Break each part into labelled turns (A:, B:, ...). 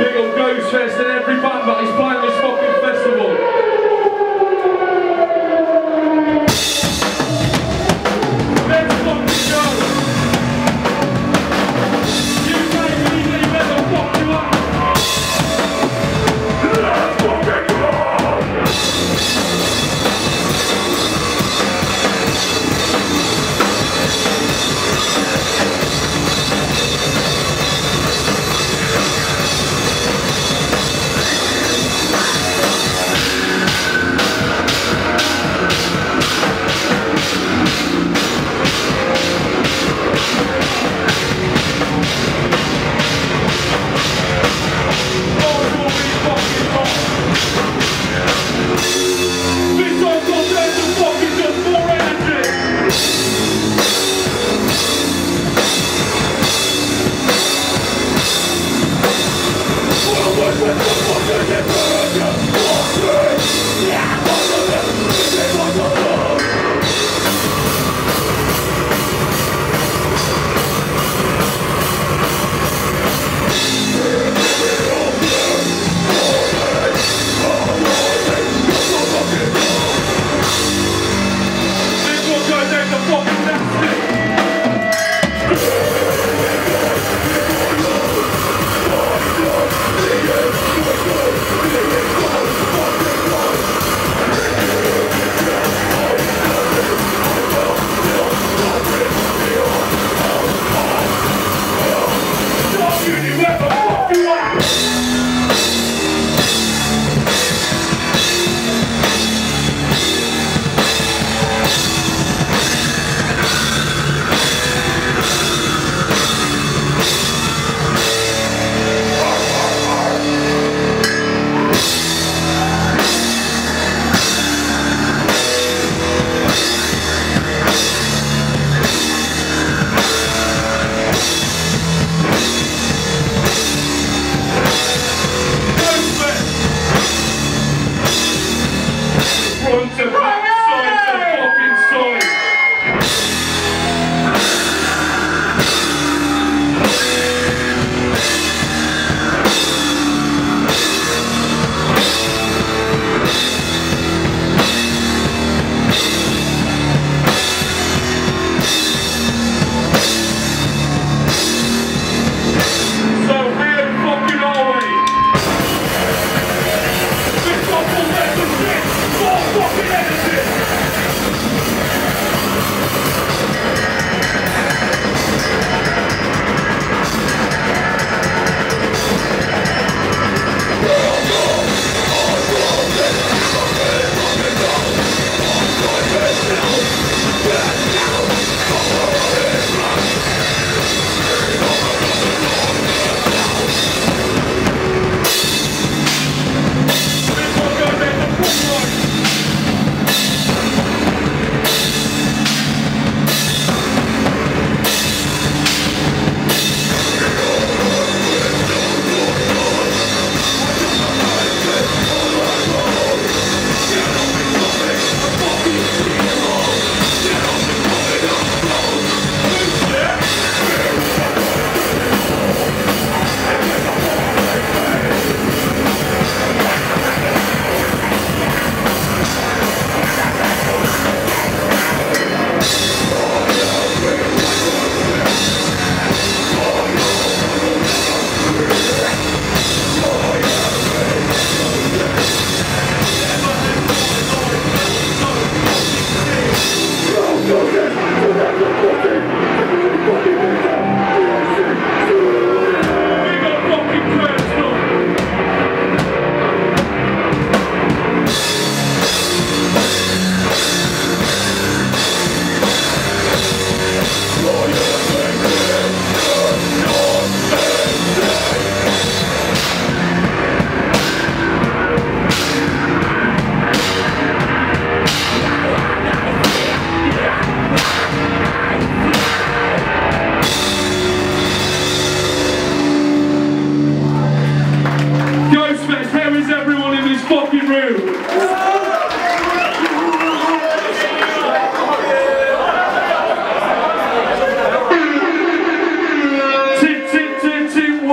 A: Big old Ghostfest and every band that is playing this fucking festival.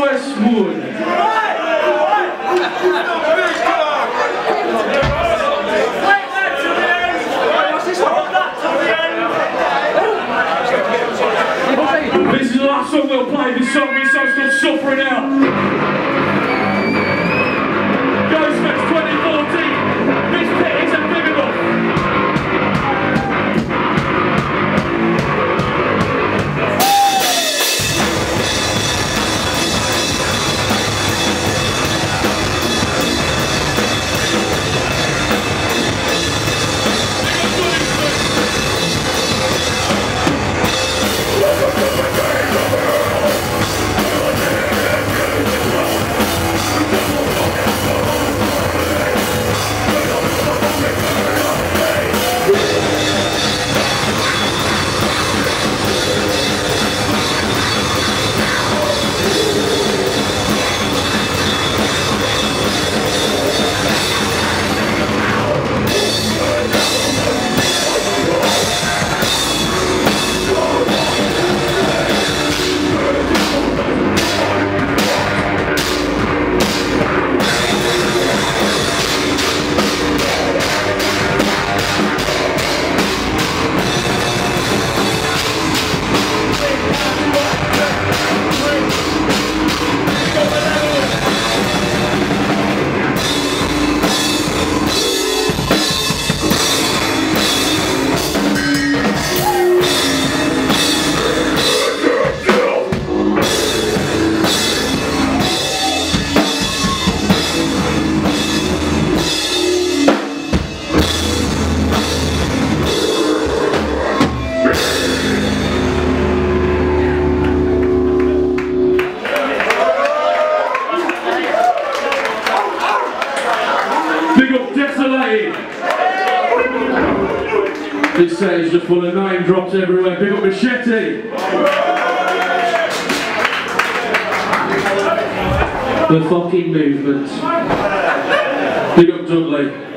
A: Westwood. This is the last song we'll play. This song, this song's called Suffering Out. This set is just full of name drops everywhere. Big up Machete. The fucking movement. Big up Dudley.